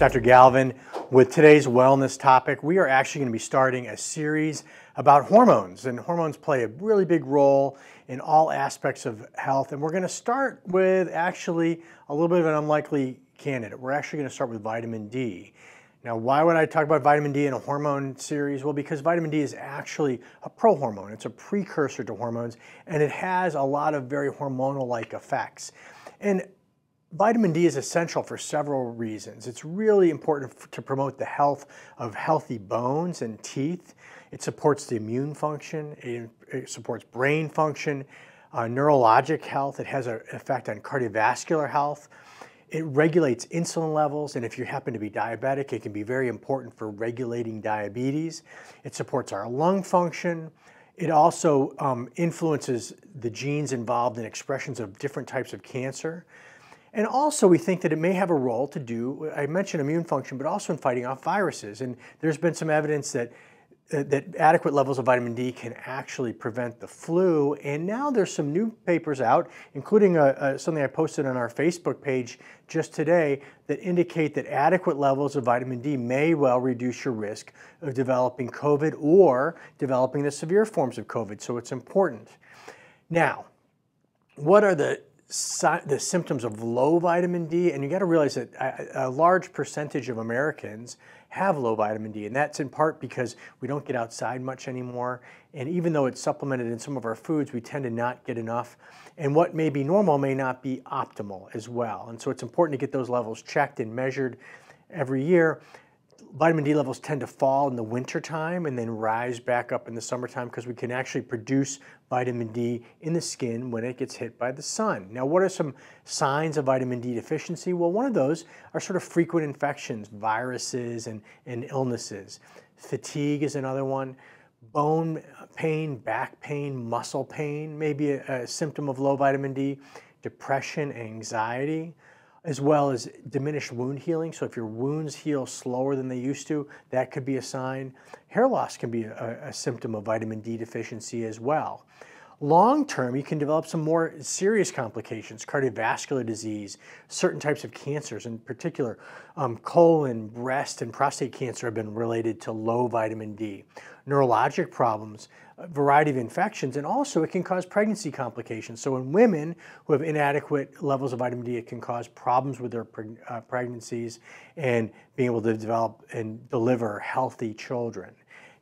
Dr. Galvin. With today's wellness topic, we are actually going to be starting a series about hormones, and hormones play a really big role in all aspects of health. And we're going to start with actually a little bit of an unlikely candidate. We're actually going to start with vitamin D. Now, why would I talk about vitamin D in a hormone series? Well, because vitamin D is actually a prohormone. It's a precursor to hormones, and it has a lot of very hormonal-like effects. And Vitamin D is essential for several reasons. It's really important to promote the health of healthy bones and teeth. It supports the immune function, it, it supports brain function, uh, neurologic health. It has an effect on cardiovascular health. It regulates insulin levels, and if you happen to be diabetic, it can be very important for regulating diabetes. It supports our lung function. It also um, influences the genes involved in expressions of different types of cancer. And also, we think that it may have a role to do, I mentioned immune function, but also in fighting off viruses. And there's been some evidence that, uh, that adequate levels of vitamin D can actually prevent the flu. And now there's some new papers out, including a, a, something I posted on our Facebook page just today, that indicate that adequate levels of vitamin D may well reduce your risk of developing COVID or developing the severe forms of COVID. So it's important. Now, what are the the symptoms of low vitamin D, and you got to realize that a, a, large percentage of Americans have low vitamin D, and that's in part because we don't get outside much anymore. And even though it's supplemented in some of our foods, we tend to not get enough. And what may be normal may not be optimal as well. And so it's important to get those levels checked and measured every year vitamin D levels tend to fall in the wintertime and then rise back up in the summertime because we can actually produce vitamin D in the skin when it gets hit by the sun. Now, what are some signs of vitamin D deficiency? Well, one of those are sort of frequent infections, viruses, and, and illnesses. Fatigue is another one. Bone pain, back pain, muscle pain may be a, a symptom of low vitamin D. Depression, anxiety as well as diminished wound healing. So if your wounds heal slower than they used to, that could be a sign. Hair loss can be a, a symptom of vitamin D deficiency as well. Long term, you can develop some more serious complications, cardiovascular disease, certain types of cancers, in particular, um, colon, breast, and prostate cancer have been related to low vitamin D. Neurologic problems, a variety of infections, and also it can cause pregnancy complications. So in women who have inadequate levels of vitamin D, it can cause problems with their preg uh, pregnancies and being able to develop and deliver healthy children.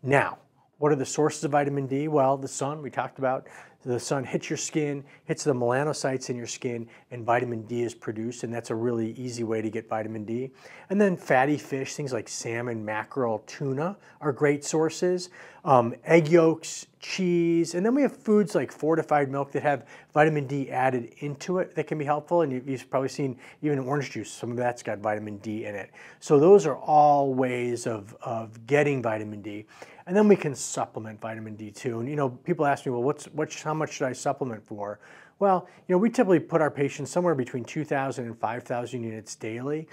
Now, what are the sources of vitamin D? Well, the sun, we talked about. The sun hits your skin, hits the melanocytes in your skin, and vitamin D is produced, and that's a really easy way to get vitamin D. And then fatty fish, things like salmon, mackerel, tuna are great sources. Um, egg yolks, cheese, and then we have foods like fortified milk that have vitamin D added into it that can be helpful. And you've probably seen even orange juice, some of that's got vitamin D in it. So those are all ways of, of getting vitamin D. And then we can supplement vitamin D too. And you know, people ask me, well, what's, what's how much should I supplement for? Well, you know, we typically put our patients somewhere between 2,000 and 5,000 units daily.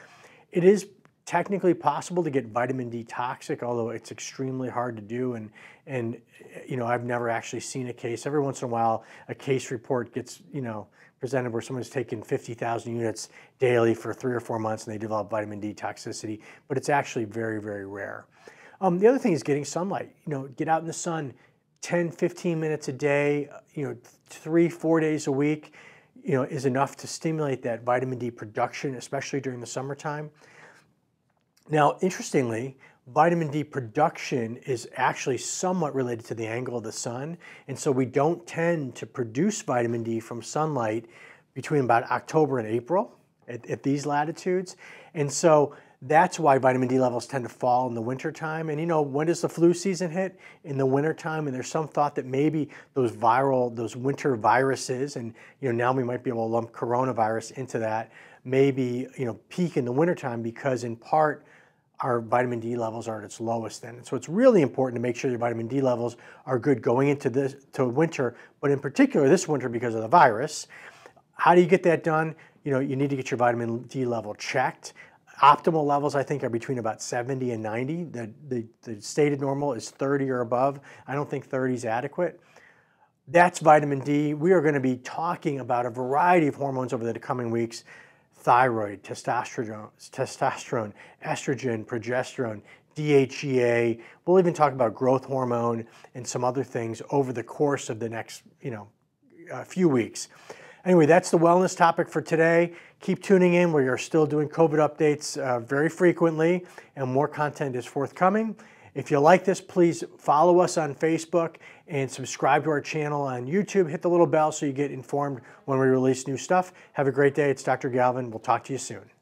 It is technically possible to get vitamin D toxic, although it's extremely hard to do. And, and you know, I've never actually seen a case. Every once in a while, a case report gets, you know, presented where someone's taken 50,000 units daily for three or four months and they develop vitamin D toxicity, but it's actually very, very rare. Um, the other thing is getting sunlight. You know, get out in the sun 10, 15 minutes a day, you know, three, four days a week, you know, is enough to stimulate that vitamin D production, especially during the summertime. Now, interestingly, vitamin D production is actually somewhat related to the angle of the sun. And so we don't tend to produce vitamin D from sunlight between about October and April at, at these latitudes. And so that's why vitamin D levels tend to fall in the wintertime. And you know, when does the flu season hit? In the wintertime. And there's some thought that maybe those viral, those winter viruses, and you know, now we might be able to lump coronavirus into that, maybe, you know, peak in the wintertime because in part our vitamin D levels are at its lowest then. So it's really important to make sure your vitamin D levels are good going into this to winter, but in particular this winter because of the virus. How do you get that done? You know, you need to get your vitamin D level checked. Optimal levels, I think, are between about 70 and 90. The, the, the stated normal is 30 or above. I don't think 30 is adequate. That's vitamin D. We are going to be talking about a variety of hormones over the coming weeks thyroid, testosterone, testosterone, estrogen, progesterone, DHEA. We'll even talk about growth hormone and some other things over the course of the next, you know, a few weeks. Anyway, that's the wellness topic for today. Keep tuning in. We are still doing COVID updates uh, very frequently, and more content is forthcoming. If you like this, please follow us on Facebook and subscribe to our channel on YouTube. Hit the little bell so you get informed when we release new stuff. Have a great day. It's Dr. Galvin. We'll talk to you soon.